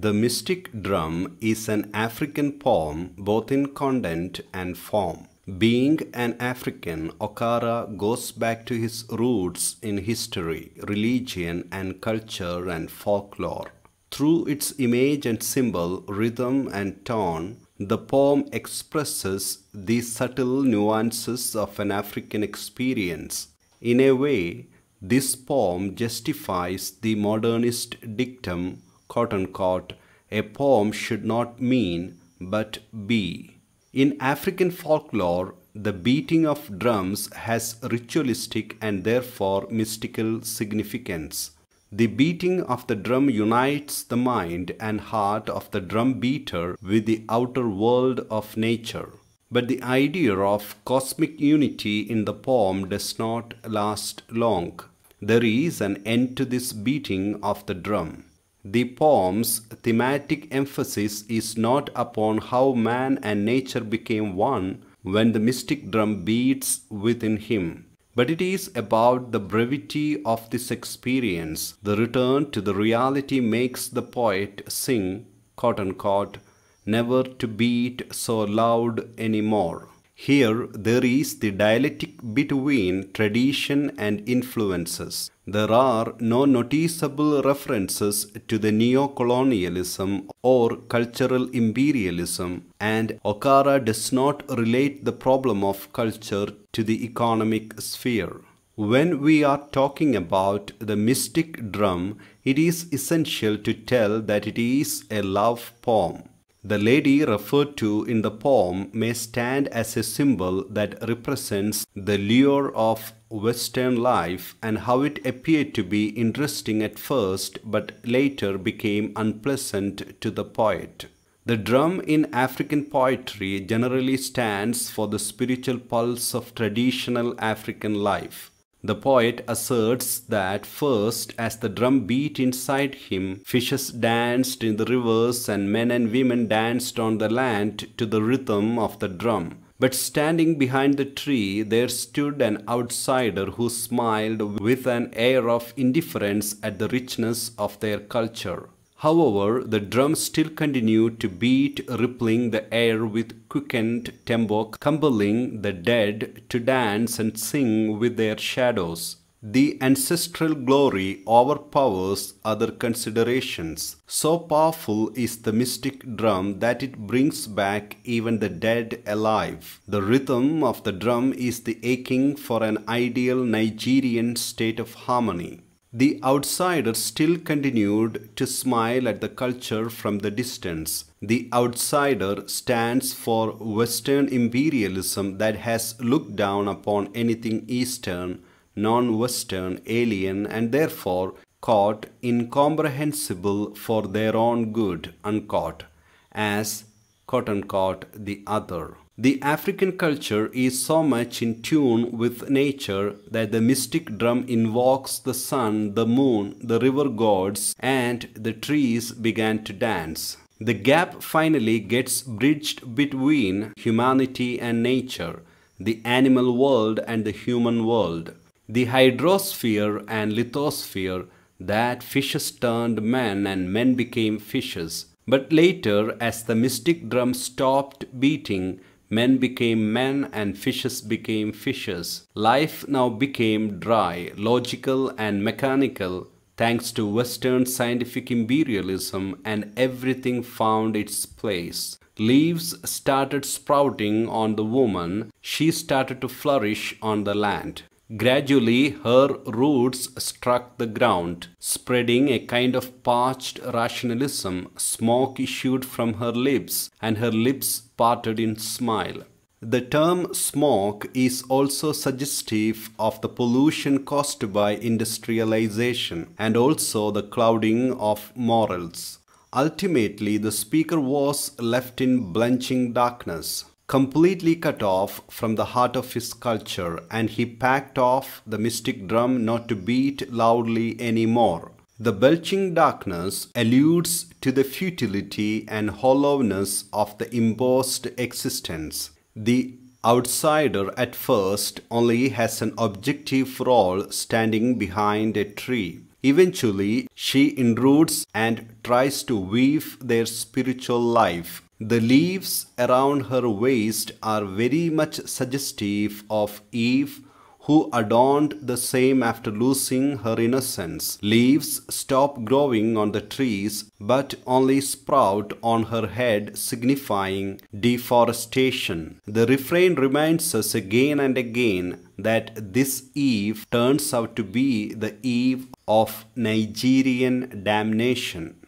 The Mystic Drum is an African poem both in content and form. Being an African, Okara goes back to his roots in history, religion, and culture and folklore. Through its image and symbol, rhythm and tone, the poem expresses the subtle nuances of an African experience. In a way, this poem justifies the modernist dictum, quote unquote, a poem should not mean but be. In African folklore, the beating of drums has ritualistic and therefore mystical significance. The beating of the drum unites the mind and heart of the drum beater with the outer world of nature. But the idea of cosmic unity in the poem does not last long. There is an end to this beating of the drum. The poem's thematic emphasis is not upon how man and nature became one when the mystic drum beats within him, but it is about the brevity of this experience. The return to the reality makes the poet sing, quote unquote, never to beat so loud anymore. Here there is the dialectic between tradition and influences. There are no noticeable references to the neo-colonialism or cultural imperialism and Okara does not relate the problem of culture to the economic sphere. When we are talking about the mystic drum, it is essential to tell that it is a love poem. The lady referred to in the poem may stand as a symbol that represents the lure of Western life and how it appeared to be interesting at first but later became unpleasant to the poet. The drum in African poetry generally stands for the spiritual pulse of traditional African life. The poet asserts that first, as the drum beat inside him, fishes danced in the rivers and men and women danced on the land to the rhythm of the drum. But standing behind the tree, there stood an outsider who smiled with an air of indifference at the richness of their culture. However, the drums still continued to beat, rippling the air with quickened tempo, compelling the dead to dance and sing with their shadows. The ancestral glory overpowers other considerations. So powerful is the mystic drum that it brings back even the dead alive. The rhythm of the drum is the aching for an ideal Nigerian state of harmony. The outsider still continued to smile at the culture from the distance. The outsider stands for Western imperialism that has looked down upon anything Eastern, non Western, alien, and therefore caught incomprehensible for their own good, uncaught, as quote unquote the other. The African culture is so much in tune with nature that the mystic drum invokes the sun, the moon, the river gods, and the trees began to dance. The gap finally gets bridged between humanity and nature, the animal world and the human world, the hydrosphere and lithosphere, that fishes turned men and men became fishes. But later, as the mystic drum stopped beating, Men became men and fishes became fishes. Life now became dry, logical, and mechanical thanks to Western scientific imperialism, and everything found its place. Leaves started sprouting on the woman, she started to flourish on the land. Gradually, her roots struck the ground, spreading a kind of parched rationalism. Smoke issued from her lips, and her lips parted in smile. The term smoke is also suggestive of the pollution caused by industrialization and also the clouding of morals. Ultimately, the speaker was left in blanching darkness completely cut off from the heart of his culture, and he packed off the mystic drum not to beat loudly anymore. The belching darkness alludes to the futility and hollowness of the imposed existence. The outsider at first only has an objective role standing behind a tree. Eventually, she intrudes and tries to weave their spiritual life. The leaves around her waist are very much suggestive of Eve who adorned the same after losing her innocence. Leaves stop growing on the trees, but only sprout on her head, signifying deforestation. The refrain reminds us again and again that this Eve turns out to be the Eve of Nigerian damnation.